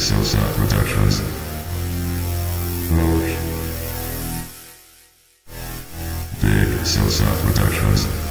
Sosa Productions. Move. Big Sosa Productions.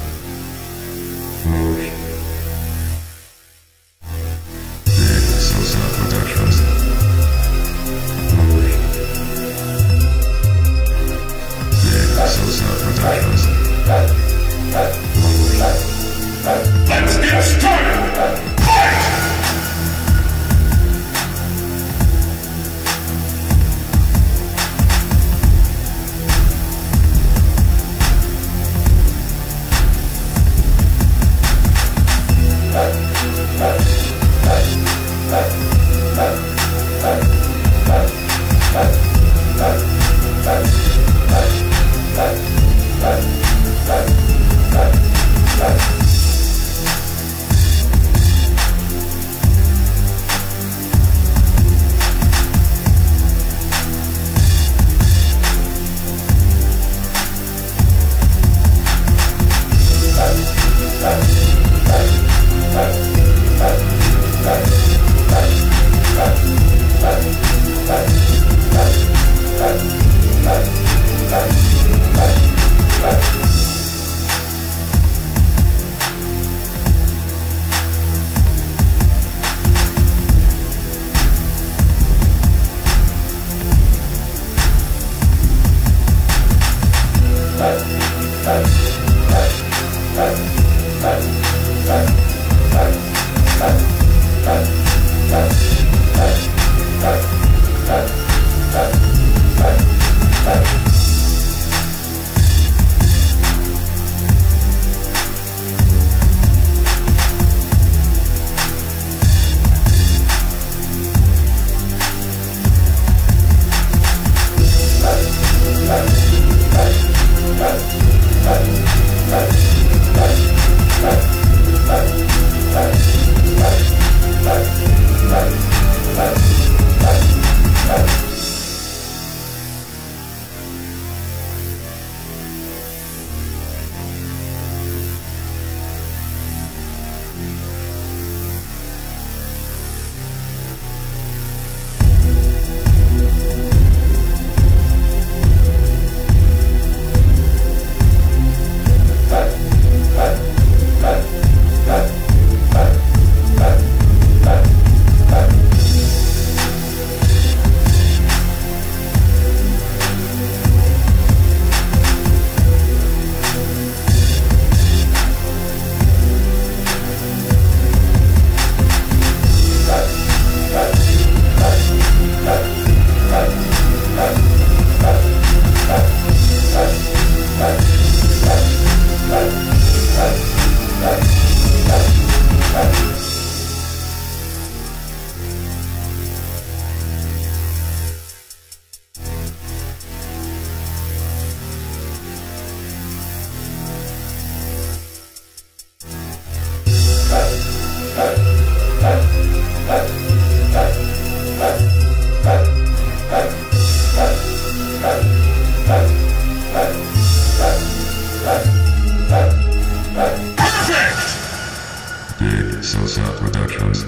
Big Sosa Productions.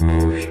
Move.